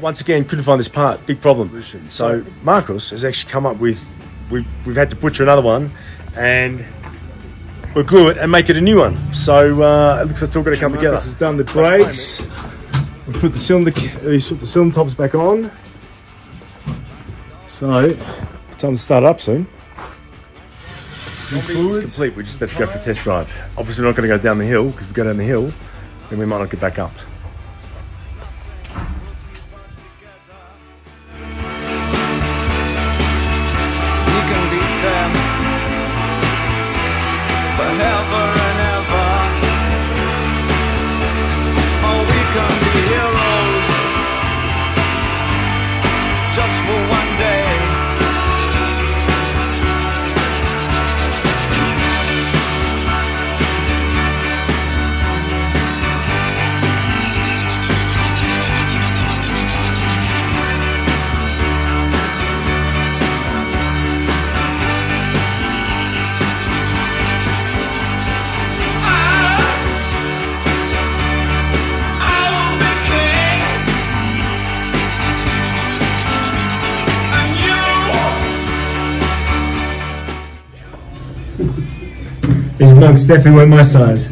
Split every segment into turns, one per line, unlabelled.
once again, couldn't find this part. Big problem. So Marcus has actually come up with, we've, we've had to butcher another one and we'll glue it and make it a new one. So uh, it looks like it's all going to come together.
Marcus has done the brakes. We put the cylinder, uh, he's put the cylinder tops back on. So, time to start up soon.
It's complete. We're just about to go for a test drive. Obviously, we're not going to go down the hill because if we go down the hill, then we might not get back up.
Forever and you.
These monks definitely weren't my size.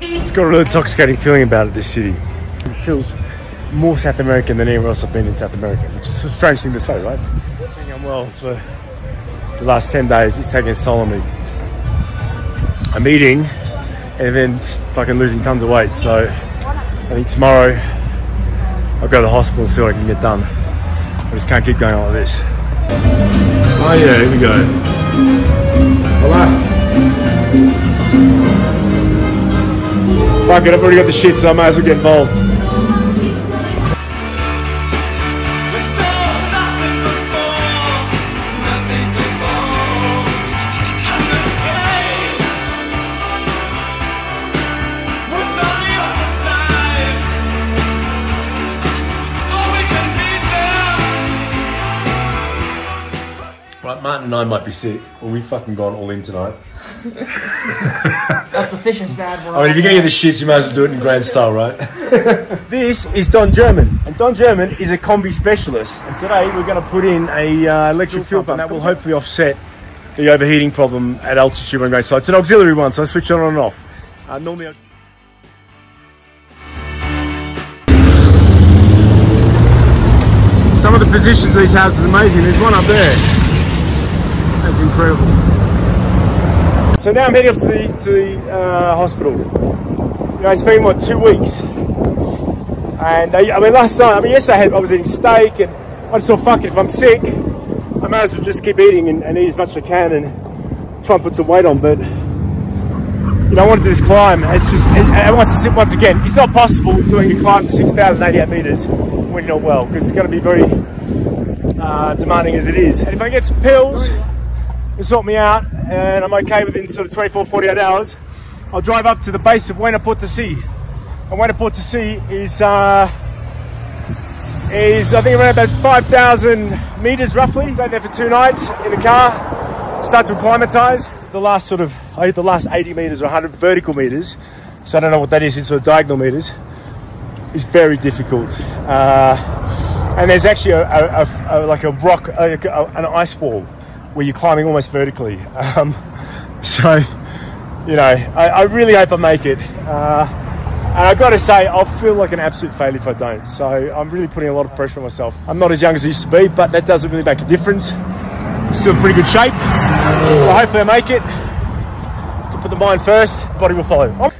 It's got a really intoxicating feeling about it, this city. It feels more South American than anywhere else I've been in South America, which is a strange thing to say, right? Being unwell for the last 10 days, it's taken its toll on me. I'm eating and then fucking losing tons of weight, so I think tomorrow I'll go to the hospital and see what I can get done. I just can't keep going on like this.
Oh yeah, here we go. Voila.
Fuck it, I've already got the shit, so I might as well get involved. Right, Martin and I might be sick, or we've fucking gone all in tonight.
That's the fish is bad.
I mean, if you're gonna get the shits, you might as well do it in grand style, right? this is Don German, and Don German is a Kombi specialist. And today we're going to put in a uh, electric fuel pump, and that will hopefully offset the overheating problem at altitude on going. So it's an auxiliary one, so I switch it on and off. Uh, normally. I- Some of the positions of these houses are amazing. There's one up there. Incredible. So now I'm heading off to the to the uh, hospital. You know, it's been what two weeks, and I, I mean last night, I mean yesterday I, had, I was eating steak, and I just thought, fuck it, if I'm sick, I might as well just keep eating and, and eat as much as I can and try and put some weight on. But you know, I want to do this climb. It's just, and once once again, it's not possible doing a climb to 6,088 meters when you're not well, because it's going to be very uh, demanding as it is. And if I get some pills to sort me out and I'm okay within sort of 24, 48 hours, I'll drive up to the base of Buena Sea. And Buena Sea is, uh, is I think around about 5,000 meters roughly. Stay there for two nights in the car, start to acclimatise. The last sort of, I hit the last 80 meters or 100 vertical meters, so I don't know what that is in sort of diagonal meters, is very difficult. Uh, and there's actually a, a, a, like a rock, an ice wall where you're climbing almost vertically. Um, so, you know, I, I really hope I make it. Uh, and I've got to say, I'll feel like an absolute failure if I don't. So I'm really putting a lot of pressure on myself. I'm not as young as I used to be, but that doesn't really make a difference. I'm still in pretty good shape. So hopefully I make it. To put the mind first, the body will follow.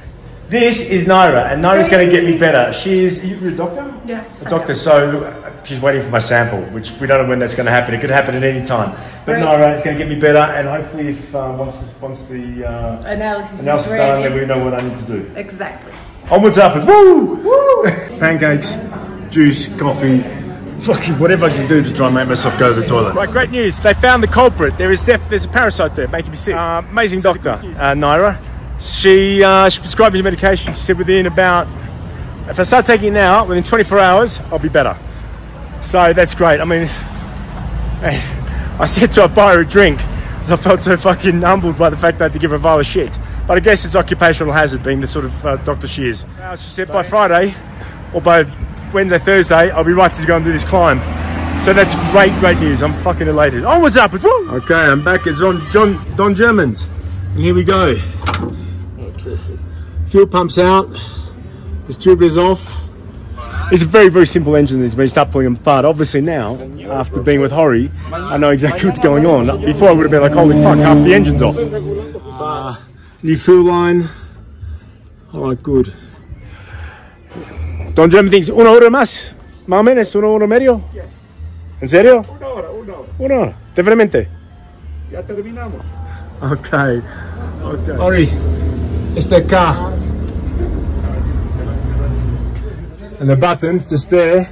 This is Naira, and Naira's going to get me better. She is, you're a doctor?
Yes.
A doctor, so uh, she's waiting for my sample, which we don't know when that's going to happen. It could happen at any time. But
Right.
Naira is going to get me better, and hopefully, if uh, once the, once the uh,
Analysis,
analysis
is
is done,
ready.
then we know what I need to do.
Exactly.
Onwards, upwards, woo! Woo! Pancakes, juice, coffee, fucking whatever I can do to try and make myself go to the toilet. Right, great news. They found the culprit. There is def- there's a parasite there making me sick. Uh, amazing doctor, uh, Naira. She uh, she prescribed me medication. She said within about if I start taking it now, within 24 hours, I'll be better. So that's great. I mean, I said to her, buy her a drink because I felt so fucking humbled by the fact that I had to give her a vial of shit. But I guess it's occupational hazard being the sort of uh, doctor she is. Uh, she said by Friday or by Wednesday, Thursday, I'll be right to go and do this climb. So that's great, great news. I'm fucking elated. Oh, what's up? Okay, I'm back. It's on John Don Germans. And here we go. Fuel pumps out. Distributors off. It's a very, very simple engine this when you start pulling them apart. Obviously now, after being with Hori, I know exactly what's going on. Before I would have been like, holy fuck, half the engine's off. Uh, new fuel line. Alright, good. Don German thinks, una hora más. Más o menos, una hora y medio. ¿En serio?
Una hora, una hora.
Una hora. De.
Ya terminamos.
Okay. Okay. Hori, este acá. And the button just there